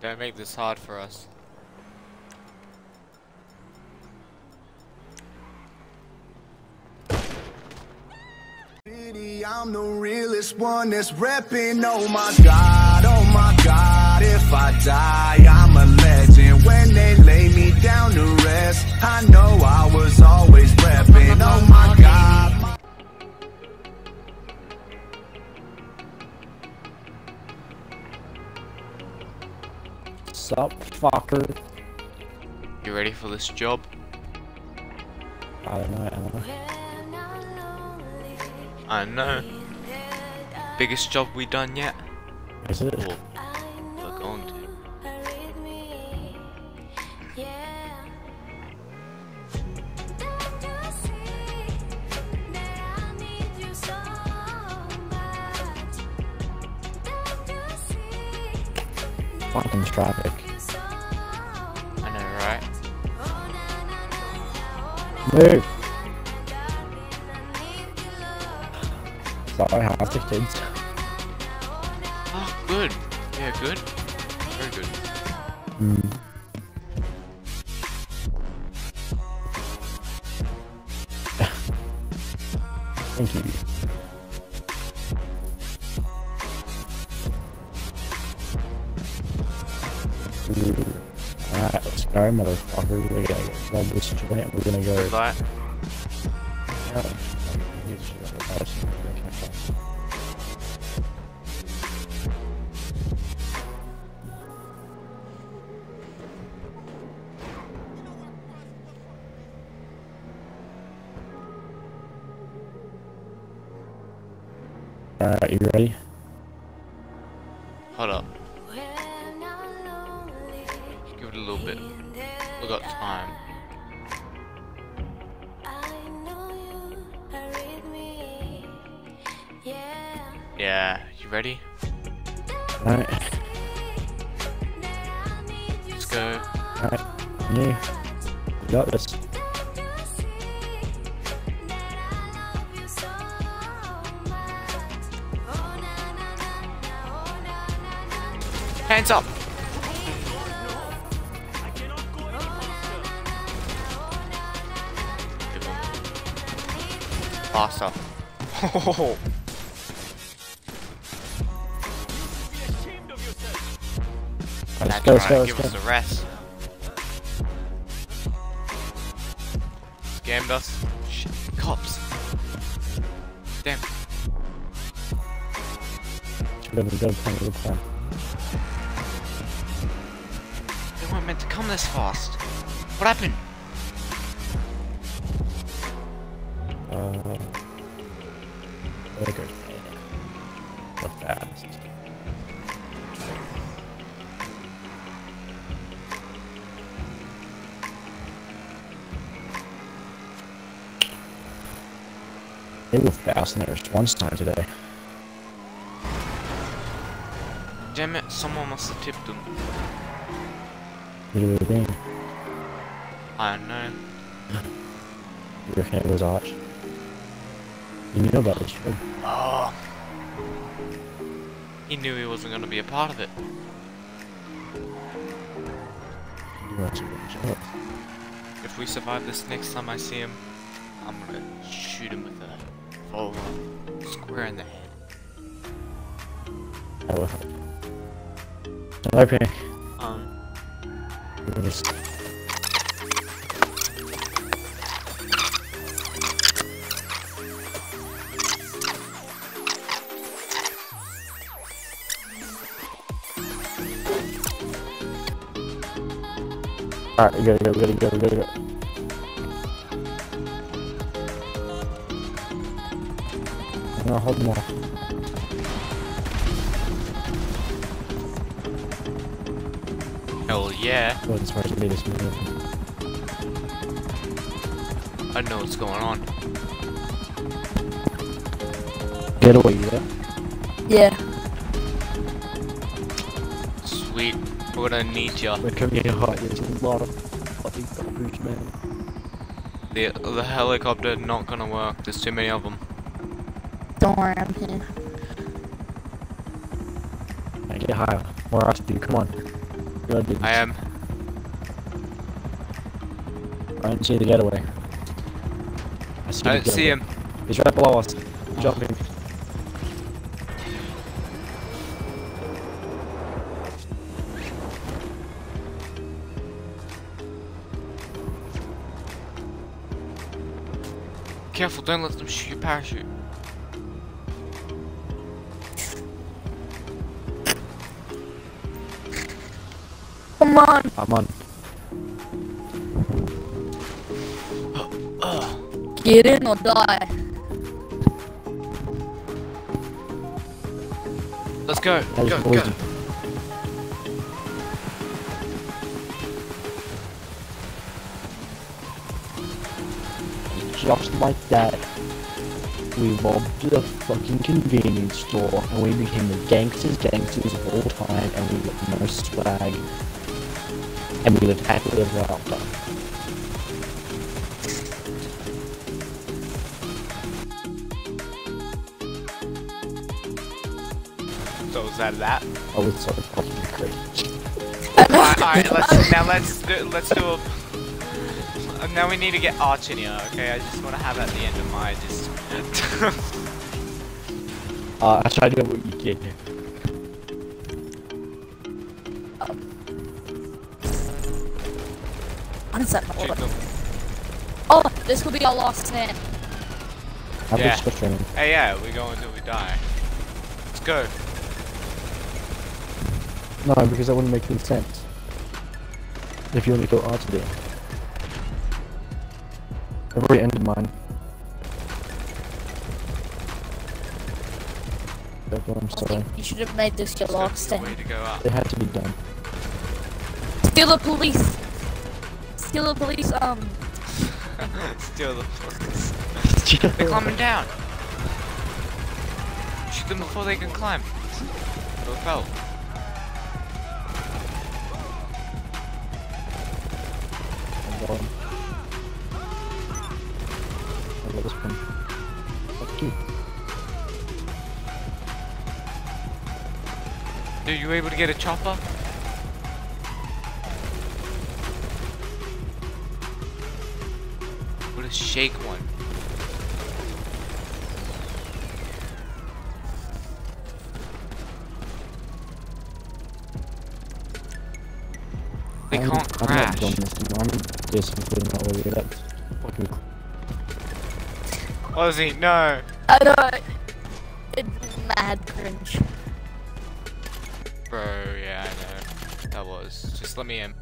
Don't make this hard for us. I'm the realest one that's reppin'. Oh my god, oh my god. If I die, I'm a legend. When they lay me down to rest, I know I was always reppin'. Oh my god. Sup, fucker? You ready for this job? I don't know, am I know. Biggest job we done yet? I? Is it? Or Fucking traffic. I know, right? Move! Sorry, I have the kids. Oh, good. Yeah, good. Very good. Hmm. Thank you. Ooh. Alright, let's go, motherfucker. We gotta get rob this joint. We're gonna go. Right. Yeah. Here's your other person. Okay. Alright, you ready? Hold up. Give it a little bit. We got time. Yeah, you ready? Alright, Let's go. alright. You. You got this. Hands up! Faster. Oh, Let's go, let's go, let's Give go. us a rest. Scammed us. Shit. Cops. Damn. Good, good, good plan, good plan. They weren't meant to come this fast. What happened? Good. Go fast. They were fast in their response time today. Damn it, someone must have tipped them. You mean? I don't know. You reckon it was Arch? You knew about this show. Oh. He knew he wasn't going to be a part of it. You were actually jealous. If we survive this next time I see him, I'm gonna shoot him with a revolver square in the head. I will help. Pink. Um, Alright, we gotta go, we gotta go, we gotta go. No, hold them off. hell yeah. Oh, this one's made us move. I know what's going on. Get away, yeah? Yeah. Sweet. We're gonna need ya. We're coming in hot, there's a lot of bloody garbage, man. The, the helicopter not gonna work. There's too many of them. Don't worry, I'm here. Now get higher. More us do, come on. Good dude. I am. Alright, see the getaway. I see, I don't see him. He's right below us. Jumping. Careful, don't let them shoot your parachute. Come on. I'm on. Get in or die. Let's go. That is Go, go. Just like that, we robbed the fucking convenience store and we became the gangsters gangsters of all time and we got no swag. And we lived happily ever after. So is that that? Oh, I was so fucking crazy. alright, alright, let's now let's do let's do a uh, now we need to get Arch in here, okay? I just wanna have at the end of my just Uh, I tried to get what you did. One second. shoot Hold on. them. Oh, this could be our last stand. I've Yeah. been switching. Hey yeah, we go until we die. Let's go. No, because that wouldn't make any sense. If you only kill Archer there. I've already ended mine. Therefore, I'm I sorry. think you should have made this your Let's last There's stand. to. It had to be done. Steal the police. Steal the police. Um. Steal the police. They're climbing down. Shoot them before they can climb. Or fell. I got him. I got this one. Fuck you. Are you able to get a chopper? What a shake one. They can't I'm crash. not done this. I'm just including that already. That's fucking Aussie, no. I know. It's mad cringe. Bro, yeah, I know. That was. Just let me in.